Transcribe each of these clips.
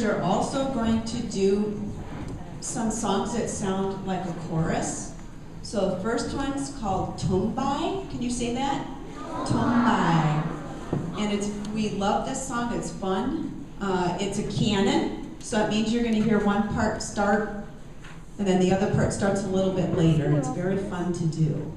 singers are also going to do some songs that sound like a chorus. So the first one's called Tumbai. Can you say that? Tumbai. And it's we love this song. It's fun. Uh, it's a canon, so it means you're going to hear one part start, and then the other part starts a little bit later. It's very fun to do.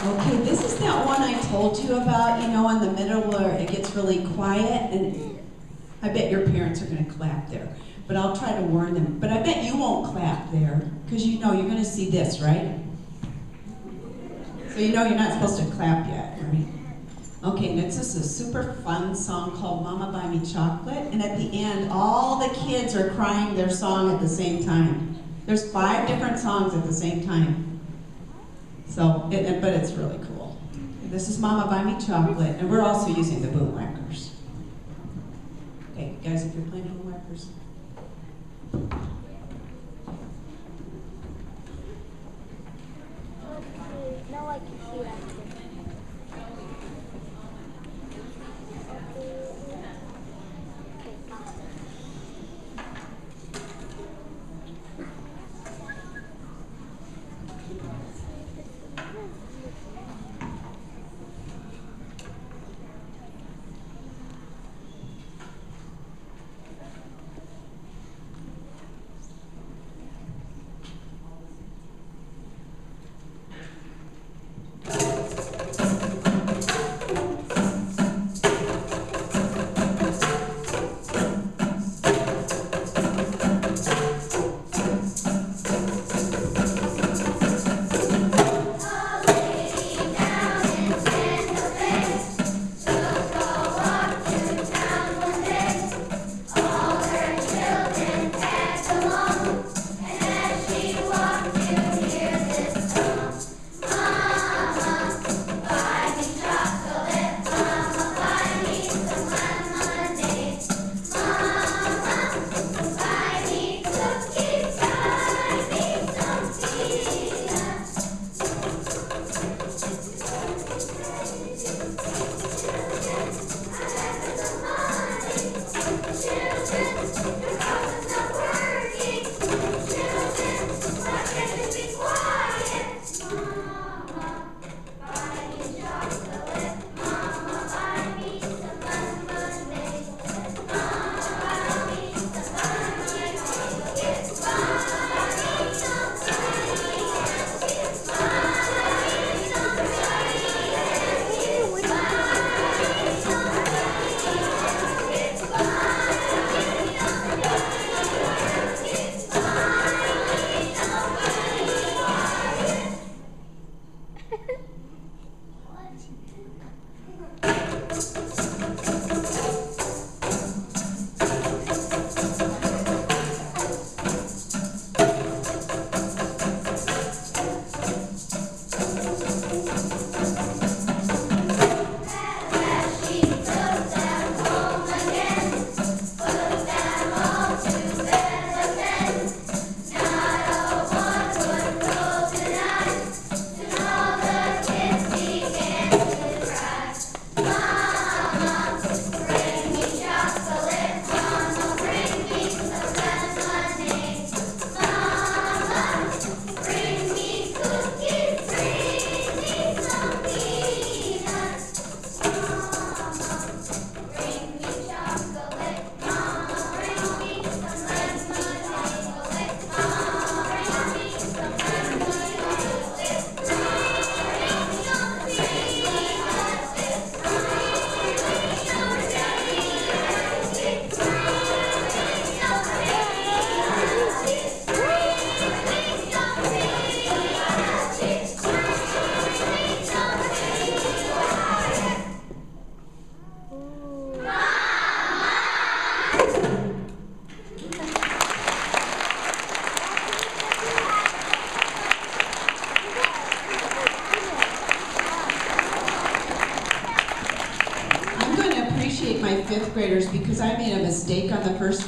Okay, this is that one I told you about, you know, in the middle where it gets really quiet, and I bet your parents are gonna clap there, but I'll try to warn them. But I bet you won't clap there, because you know you're gonna see this, right? So you know you're not supposed to clap yet, right? Okay, next is a super fun song called Mama Buy Me Chocolate, and at the end, all the kids are crying their song at the same time. There's five different songs at the same time. So, it, it- but it's really cool. This is Mama Buy Me Chocolate, and we're also using the boomwhackers. Okay, guys, if you're playing boomwhackers.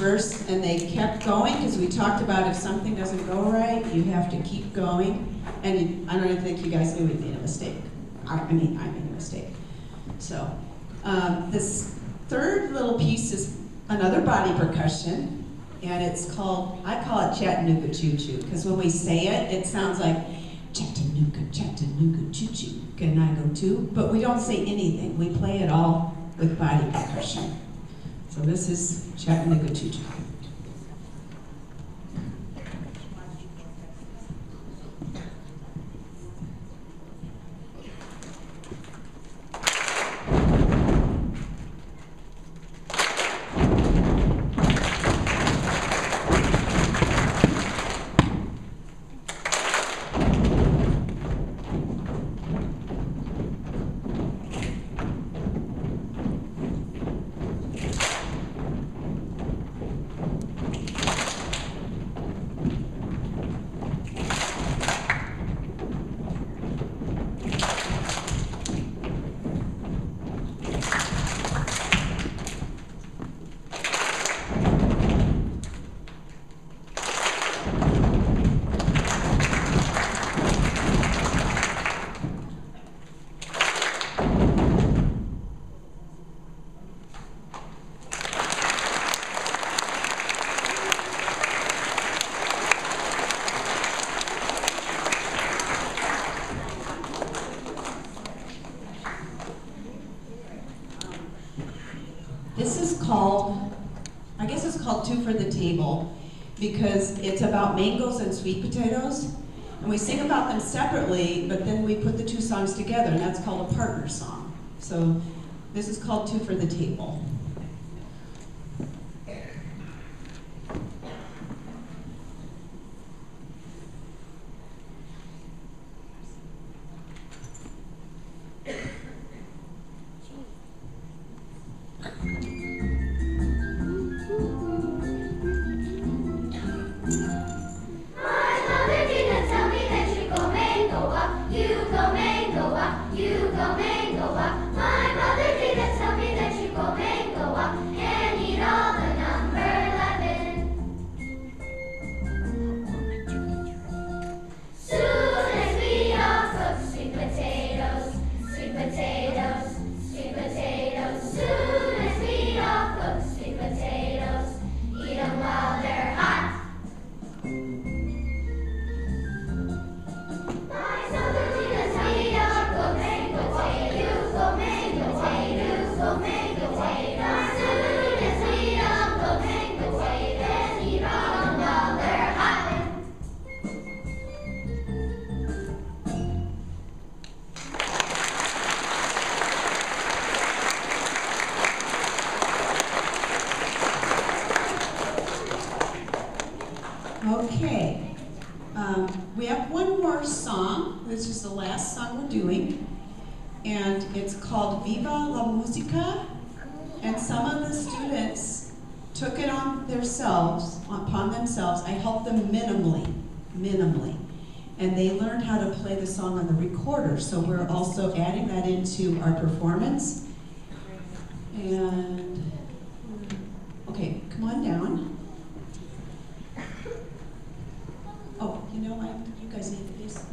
Verse, and they kept going, because we talked about if something doesn't go right, you have to keep going. And I don't even think you guys knew we made a mistake. I, I mean, I made a mistake. So, um, this third little piece is another body percussion, and it's called, I call it Chattanooga Choo Choo, because when we say it, it sounds like Chattanooga, Chattanooga Choo Choo, can I go too? But we don't say anything, we play it all with body percussion. So this is Chattanooga Choo Choo. This is called, I guess it's called Two for the Table because it's about mangoes and sweet potatoes. And we sing about them separately, but then we put the two songs together, and that's called a partner song. So this is called Two for the Table. Viva la Musica. And some of the students took it on themselves, upon themselves. I helped them minimally, minimally. And they learned how to play the song on the recorder. So we're also adding that into our performance. And, okay, come on down. Oh, you know, I, you guys need this.